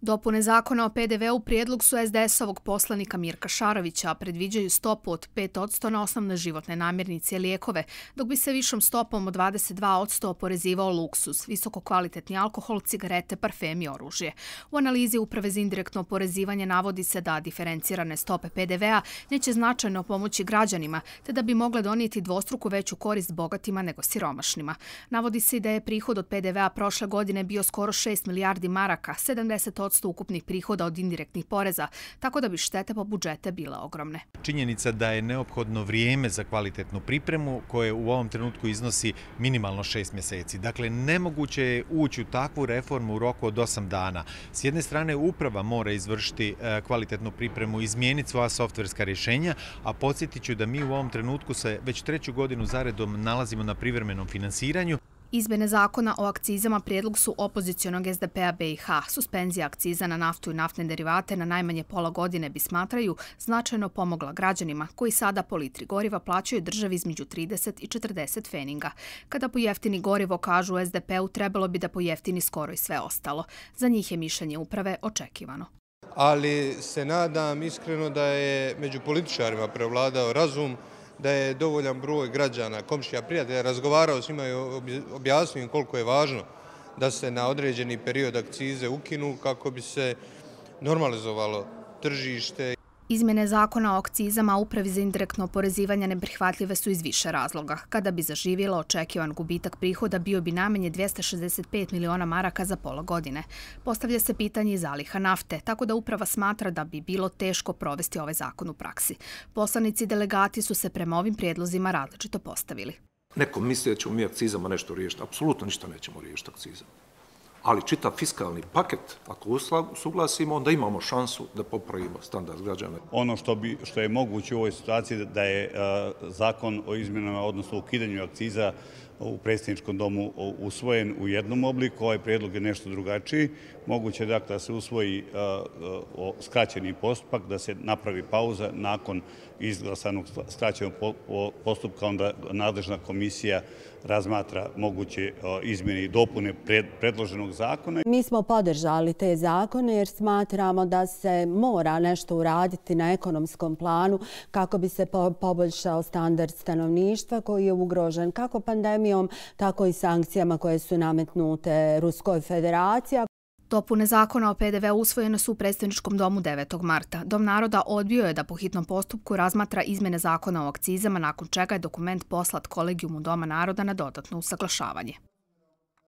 Dopune zakona o PDV u prijedlog su SDS-ovog poslanika Mirka Šarovića, a predviđaju stopu od 5% na osnovne životne namirnice i lijekove, dok bi se višom stopom od 22% oporezivao luksus, visokokvalitetni alkohol, cigarete, parfem i oružje. U analizi Uprave za indirektno oporezivanje navodi se da diferencirane stope PDV-a neće značajno pomoći građanima, te da bi mogle donijeti dvostruku veću korist bogatima nego siromašnima. Navodi se i da je prihod od PDV-a prošle godine bio skoro 6 milijardi maraka, 70 od ukupnih prihoda od indirektnih poreza, tako da bi štete po budžete bile ogromne. Činjenica da je neophodno vrijeme za kvalitetnu pripremu koje u ovom trenutku iznosi minimalno šest mjeseci. Dakle, nemoguće je ući u takvu reformu u roku od osam dana. S jedne strane, uprava mora izvršiti e, kvalitetnu pripremu, izmijeniti svoja softverska rješenja, a podsjetit ću da mi u ovom trenutku se već treću godinu zaredom nalazimo na privremenom finansiranju. Izmene zakona o akcizama prijedlog su opozicijonog SDP-a BiH. Suspenzija akciza na naftu i naftne derivate na najmanje pola godine bi smatraju značajno pomogla građanima koji sada po litri goriva plaćaju državi između 30 i 40 feninga. Kada pojeftini gorivo, kažu SDP-u, trebalo bi da pojeftini skoro i sve ostalo. Za njih je mišljenje uprave očekivano. Ali se nadam iskreno da je među političarima prevladao razum da je dovoljan broj građana, komšija, prijatelja, razgovarao s njima i objasnio im koliko je važno da se na određeni period akcize ukinu kako bi se normalizovalo tržište. Izmjene zakona o akcizama upravi za indirektno oporezivanje neprihvatljive su iz više razloga. Kada bi zaživjela očekivan gubitak prihoda, bio bi namenje 265 miliona maraka za pola godine. Postavlja se pitanje i zaliha nafte, tako da uprava smatra da bi bilo teško provesti ovaj zakon u praksi. Poslanici delegati su se prema ovim prijedlozima različito postavili. Neko misli da ćemo mi akcizama nešto riješiti. Apsolutno ništa nećemo riješiti akcizama ali čitav fiskalni paket, ako suglasimo, onda imamo šansu da popravimo standard građana. Ono što, bi, što je moguće u ovoj situaciji da je e, zakon o izmjenama, odnosno ukidanju akciza u predsjedničkom domu usvojen u jednom obliku, ovaj prijedlog je nešto drugačiji. Moguće je dakle, da se usvoji e, e, skraćeni postupak, da se napravi pauza nakon izglasanog skraćenog postupka, onda nadležna komisija razmatra moguće izmjene i dopune predloženog zakona. Mi smo podržali te zakone jer smatramo da se mora nešto uraditi na ekonomskom planu kako bi se poboljšao standard stanovništva koji je ugrožen kako pandemijom, tako i sankcijama koje su nametnute Ruskoj federaciji. Dopune zakona o PDV usvojene su u predstavničkom domu 9. marta. Dom naroda odbio je da po hitnom postupku razmatra izmene zakona o akcizama, nakon čega je dokument poslat kolegijumu Doma naroda na dodatno usaglašavanje.